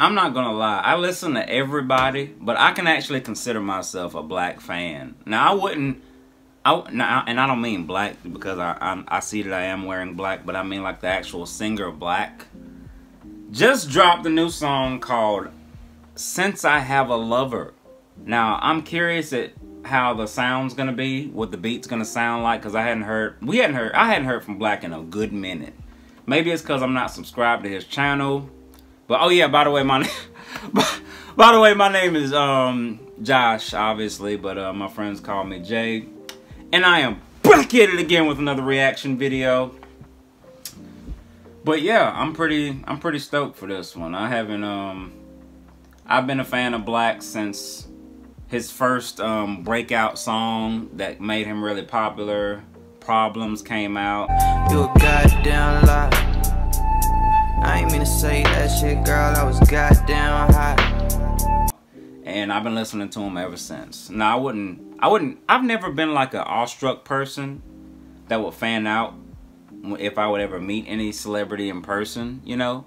I'm not gonna lie. I listen to everybody, but I can actually consider myself a 6LACK fan. Now I wouldn't. I now, and I don't mean black because I, I I see that I am wearing black, but I mean like the actual singer 6LACK. Just dropped a new song called "Since I Have a Lover." Now I'm curious at how the sound's gonna be, what the beat's gonna sound like, because I hadn't heard, we hadn't heard, I hadn't heard from 6LACK in a good minute. Maybe it's because I'm not subscribed to his channel. But oh yeah, by the way, my by the way, my name is um Josh, obviously, but uh, my friends call me Jay, and I am back at it again with another reaction video. But yeah, I'm pretty I'm pretty stoked for this one. I haven't um I've been a fan of 6LACK since his first um, breakout song that made him really popular, Problems, came out. You a goddamn lie. I ain't mean to say that shit, girl. I was goddamn hot. And I've been listening to him ever since. Now I wouldn't, I wouldn't, I've never been like an awestruck person that would fan out if I would ever meet any celebrity in person, you know.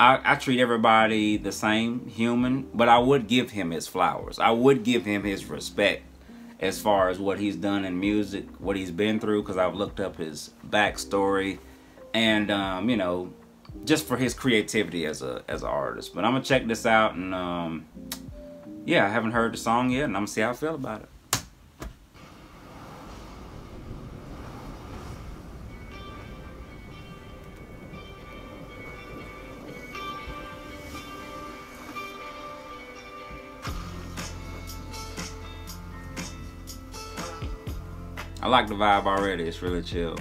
I, I, treat everybody the same, human, but I would give him his flowers. I would give him his respect as far as what he's done in music, what he's been through, because I've looked up his backstory, and um, you know, just for his creativity as a as an artist. But I'm gonna check this out, and um, yeah, I haven't heard the song yet, and I'm gonna see how I feel about it. I like the vibe already. It's really chill.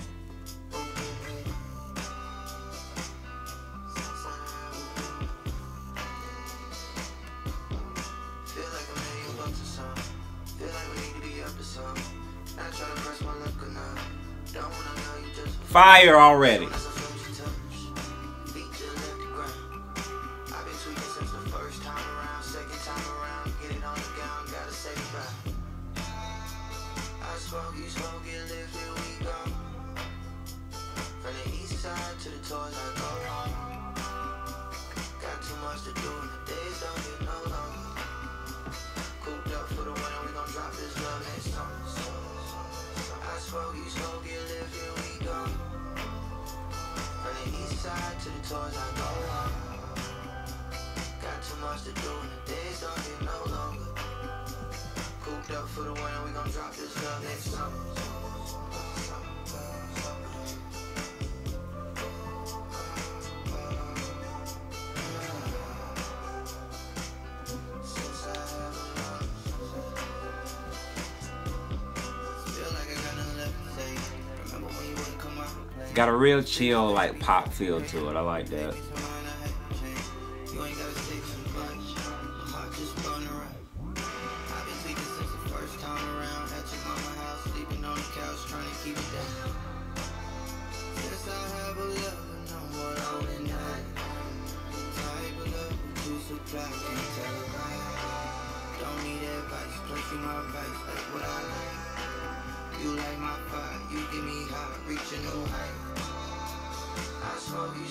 Fire already. smoke, you smoke, you smoke, side to the toys, I go home. Got too much to do, and the days don't get no longer Cooped up for the winter, we gon' drop this love next summer. Got a real chill, like pop feel to it. I like that.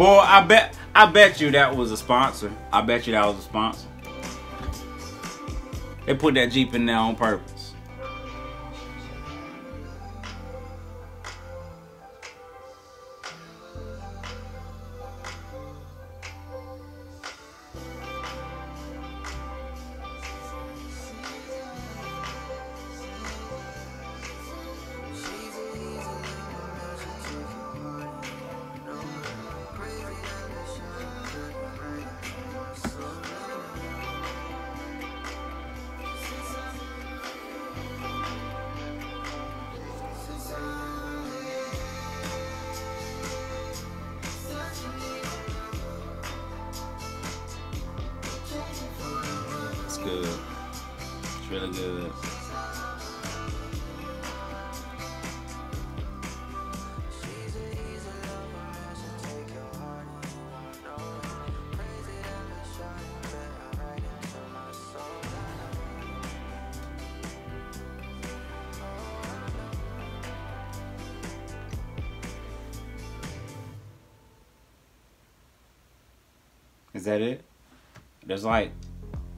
Boy, I bet I bet you that was a sponsor. I bet you that was a sponsor. They put that Jeep in there on purpose. Good. It's really good. Is that it? There's like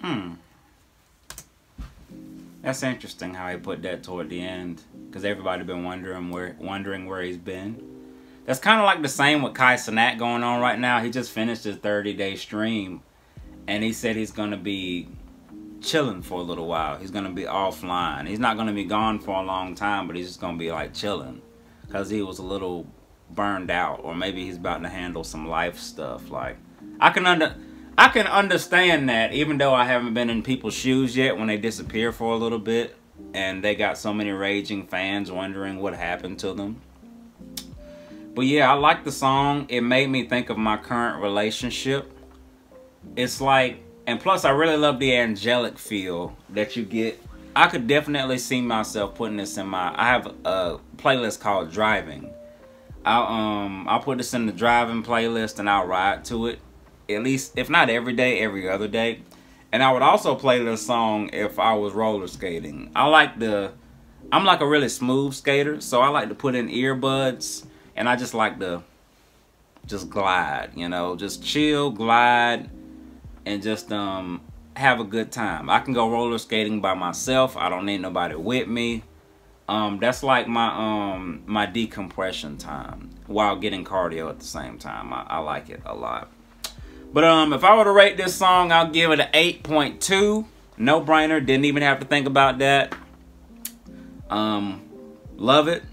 Hmm. That's interesting how he put that toward the end, because everybody been wondering where wondering where he's been. That's kind of like the same with Kai Cenat going on right now. He just finished his 30 day stream, and he said he's gonna be chilling for a little while. He's gonna be offline. He's not gonna be gone for a long time, but he's just gonna be like chilling, because he was a little burned out, or maybe he's about to handle some life stuff. Like I can under I can understand that, even though I haven't been in people's shoes yet when they disappear for a little bit and they got so many raging fans wondering what happened to them. But yeah, I like the song. It made me think of my current relationship. It's like, and plus I really love the angelic feel that you get. I could definitely see myself putting this in my, I have a playlist called Driving. I'll, um, I'll put this in the driving playlist and I'll ride to it at least, if not every day, every other day. And I would also play this song if I was roller skating. I like the, I'm like a really smooth skater, so I like to put in earbuds, and I just like to just glide, you know, just chill, glide, and just um have a good time. I can go roller skating by myself. I don't need nobody with me. Um, that's like my um my decompression time while getting cardio at the same time. I, I like it a lot. But um, if I were to rate this song, I'll give it an 8.2. No brainer. Didn't even have to think about that. Um, love it.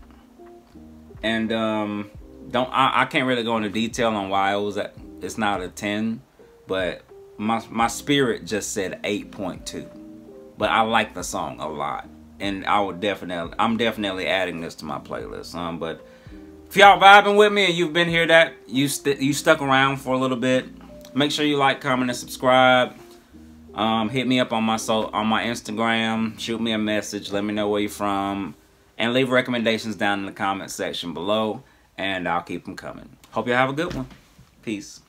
And um, don't I, I can't really go into detail on why it was at it's not a 10, but my my spirit just said 8.2. But I like the song a lot. And I would definitely I'm definitely adding this to my playlist. Um, but if y'all vibing with me and you've been here that you you stuck around for a little bit, Make sure you like, comment, and subscribe. Um, hit me up on my so on my Instagram. Shoot me a message. Let me know where you're from. And leave recommendations down in the comment section below. And I'll keep them coming. Hope you have a good one. Peace.